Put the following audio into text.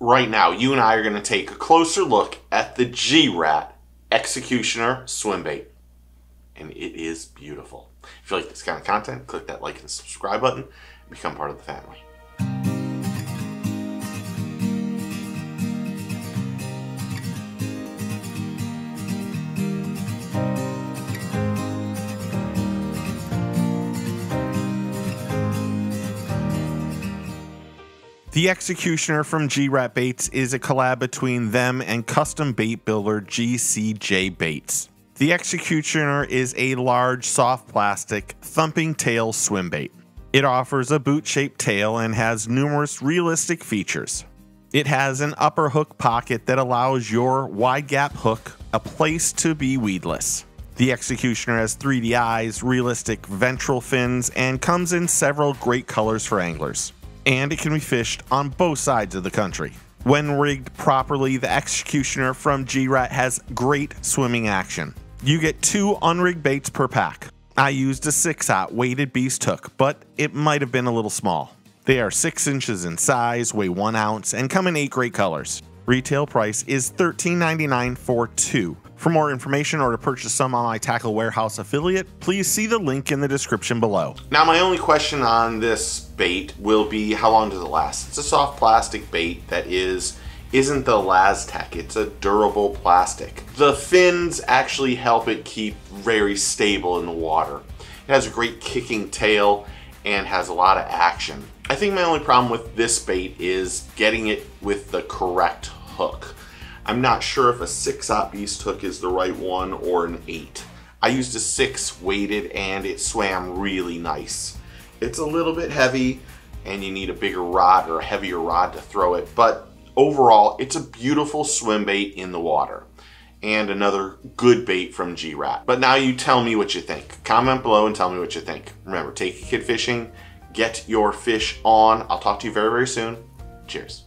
right now, you and I are going to take a closer look at the G-Ratt Executioner swim bait. And it is beautiful. If you like this kind of content, click that like and subscribe button and become part of the family. The Executioner from G-Ratt Baits is a collab between them and custom bait builder GCT Baits. The Executioner is a large, soft plastic, thumping tail swim bait. It offers a boot-shaped tail and has numerous realistic features. It has an upper hook pocket that allows your wide gap hook a place to be weedless. The Executioner has 3D eyes, realistic ventral fins, and comes in several great colors for anglers and it can be fished on both sides of the country. When rigged properly, the Executioner from G-Ratt has great swimming action. You get two unrigged baits per pack. I used a 6-aught weighted beast hook, but it might have been a little small. They are 6 inches in size, weigh 1 ounce, and come in 8 great colors. Retail price is $13.99 for two. For more information or to purchase some on my Tackle Warehouse affiliate, please see the link in the description below. Now my only question on this bait will be how long does it last? It's a soft plastic bait that is isn't the ElaZtech, it's a durable plastic. The fins actually help it keep very stable in the water. It has a great kicking tail and has a lot of action. I think my only problem with this bait is getting it with the correct hook. I'm not sure if a 6-aught beast hook is the right one or an 8. I used a 6 weighted and it swam really nice. It's a little bit heavy and you need a bigger rod or a heavier rod to throw it, but overall it's a beautiful swim bait in the water and another good bait from G-Ratt. But now you tell me what you think. Comment below and tell me what you think. Remember, take a kid fishing, get your fish on. I'll talk to you very, very soon. Cheers.